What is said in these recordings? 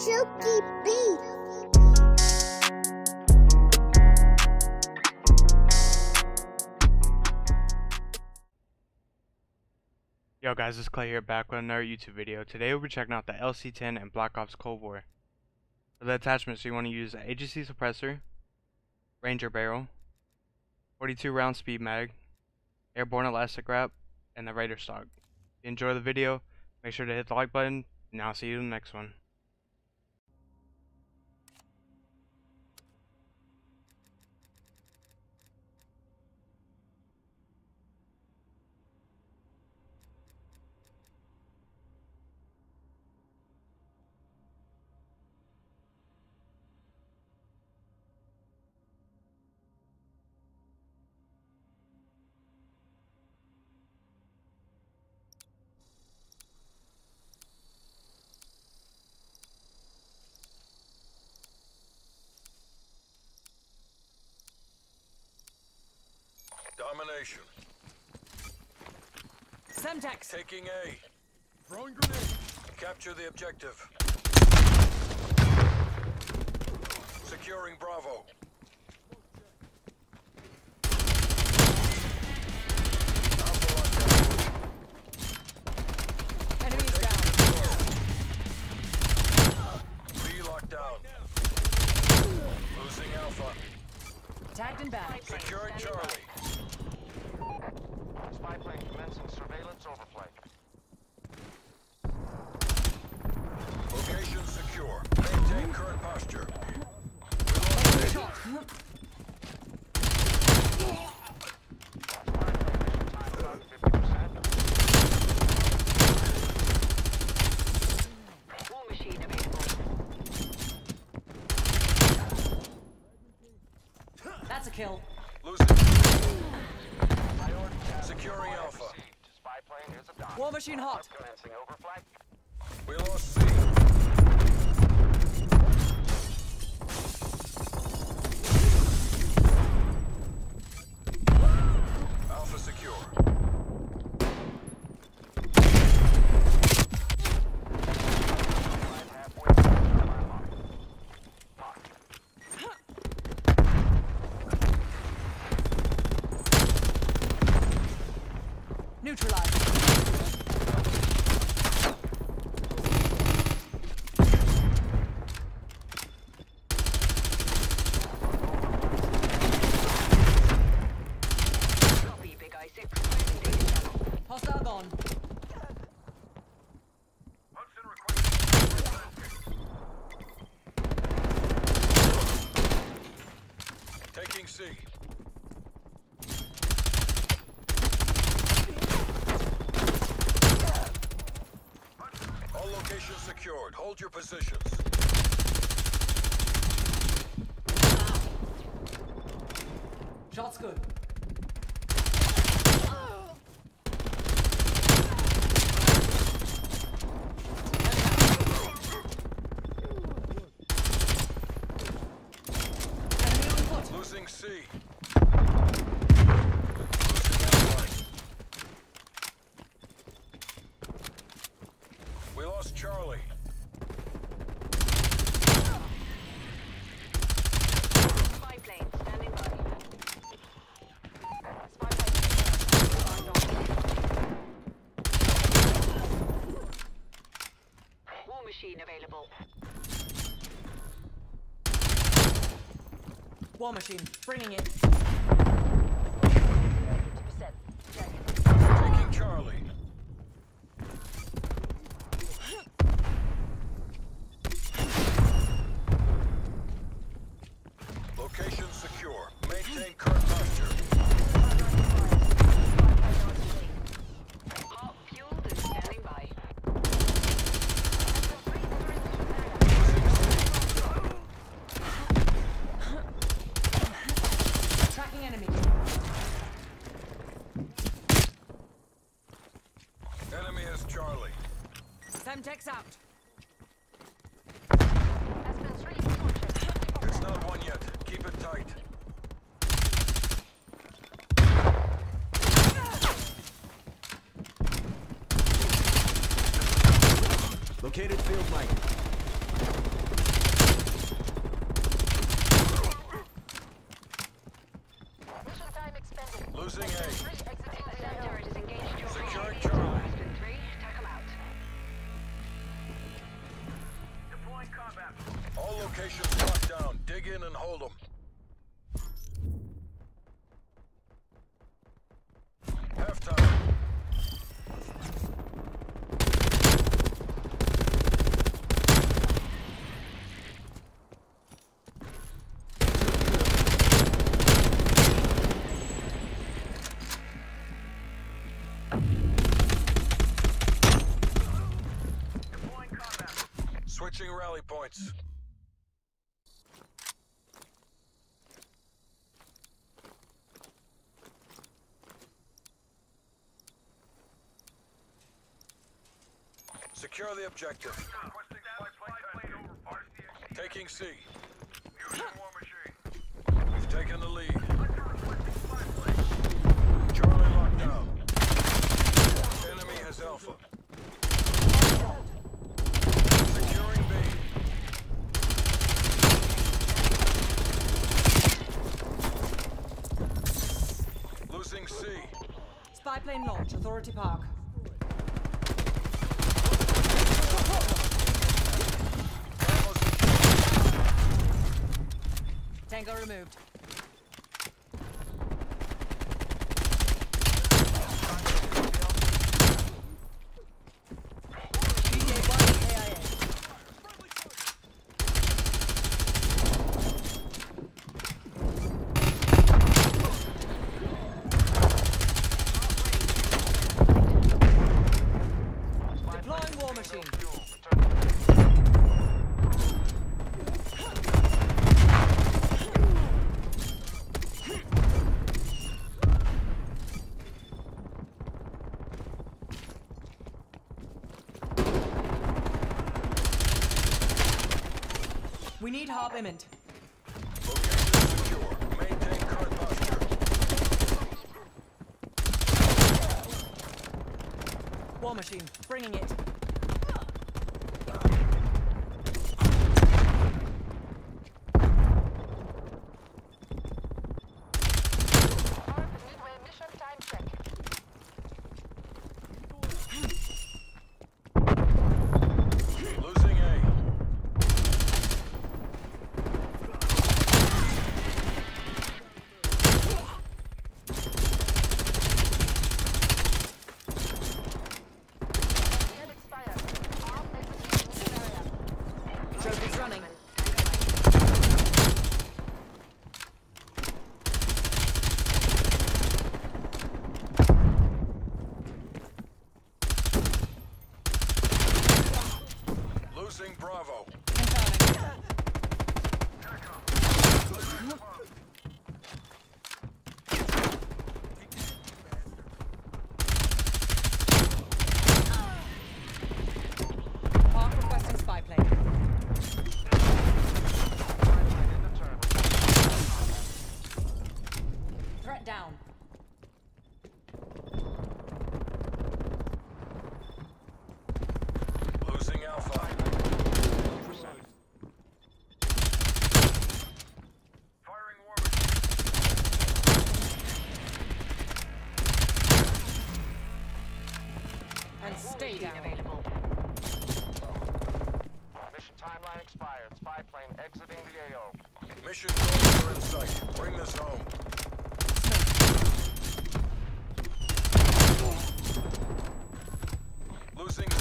Yo guys, it's Klay here back with another YouTube video. Today we'll be checking out the LC-10 and Black Ops Cold War. For the attachments, you want to use the agency suppressor, Ranger barrel, 42 round speed mag, airborne elastic wrap, and the Raider stock. If you enjoy the video, make sure to hit the like button, and I'll see you in the next one. Domination. Semtex. Taking A. Throwing grenade. Capture the objective. Securing Bravo. Alpha lockdown. Enemies down. B locked down. Losing Alpha. Tagged and bound. Securing Charlie. Spy commencing surveillance overflight. Location secure. Maintain current posture. We lost A. Time about 50%. War machine available. That's a kill. Losing. Securing Alpha. Spy plane is a. War machine hot. Commencing overflight. We lost C. Alpha secure. Your positions. Shots good. Enemy on foot. Losing C. Losing Alpha. We lost Charlie. Spy plane standing by. Spy plane. War machine available. War machine. Bringing it. 50%. Taking Charlie. Location secure. Maintain current posture. Hot fueled and standing by. Tracking enemy. Enemy has Charlie. Semtex out. It's not one yet. Keep it tight. Located field mic. Location's locked down. Dig in and hold them. Switching rally points. Secure the objective. Taking C. Using war machine. We've taken the lead. Charlie locked down. Enemy has Alpha. Securing B. Losing C. Spy plane launch. Authority Park. Bravo secure. Tango removed. BJ-1 KIA. Deploying war machine. Fuel. Return. We need Harp imminent. Location secure. Maintain current posture. War machine. Bringing it. Midway mission time check. Losing A. Net expired. All exit area. Trophies running. Losing Bravo. Confirming. Park requesting spy plane. In the turn. Threat down. Losing Alpha. Firing war machine. And stay down. Available. Mission timeline expired. Spy plane exiting the AO. Mission goals are in sight. Bring this home. Losing C.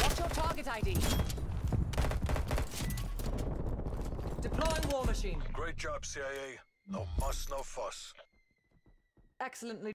What's your target ID? Deploying war machine. Great job, CIA. No muss, no fuss. Excellently.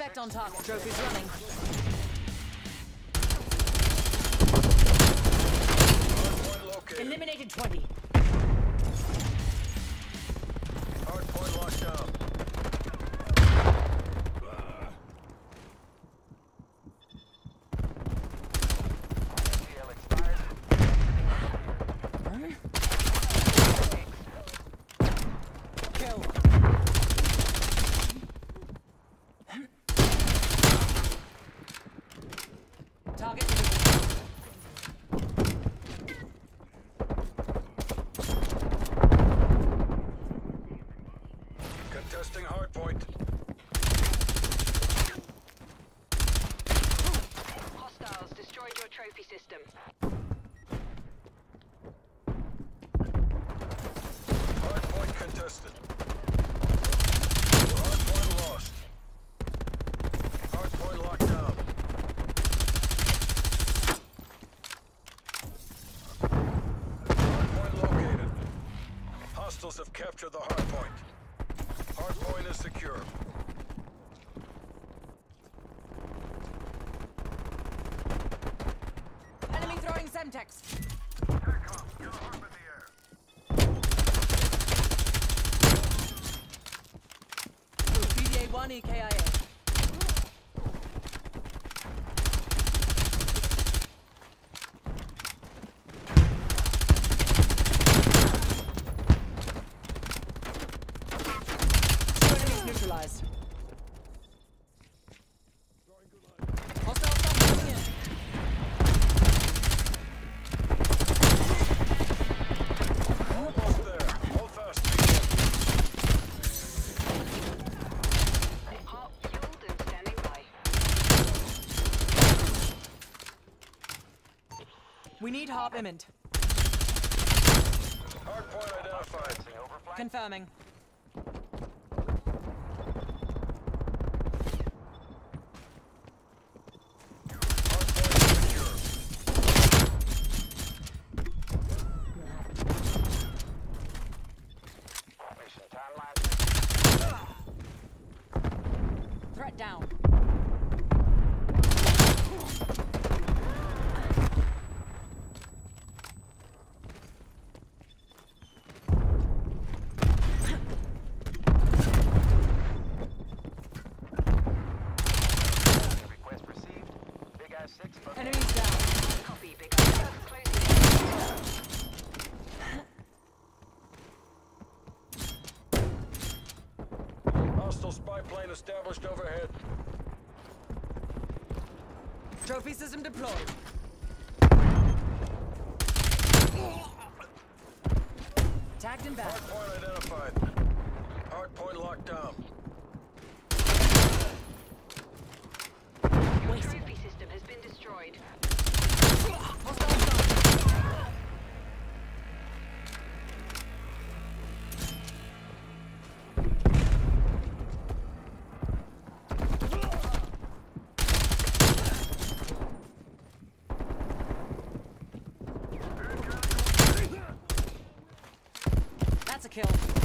effect on top. Trophy's running. Eliminated 20. have captured the hardpoint. Hardpoint is secure. We need Harp imminent. Confirming. established overhead. Trophy system deployed. Tagged and back. Hardpoint identified. Hardpoint locked down. Your trophy system has been destroyed. killed.